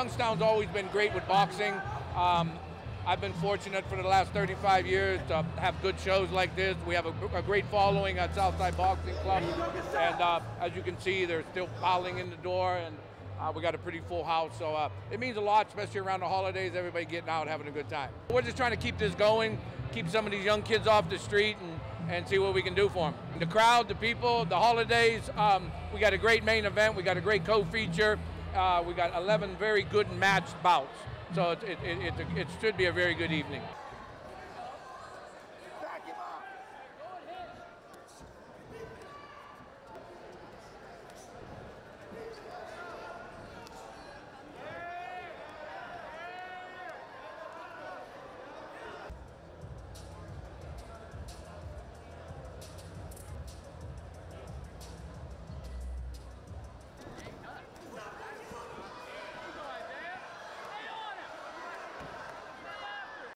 Youngstown's always been great with boxing. Um, I've been fortunate for the last 35 years to have good shows like this. We have a, a great following at Southside Boxing Club, and uh, as you can see, they're still piling in the door, and uh, we got a pretty full house. So uh, it means a lot, especially around the holidays. Everybody getting out, having a good time. We're just trying to keep this going, keep some of these young kids off the street, and and see what we can do for them. The crowd, the people, the holidays. Um, we got a great main event. We got a great co-feature. Uh, we got 11 very good matched bouts. So it, it, it, it should be a very good evening.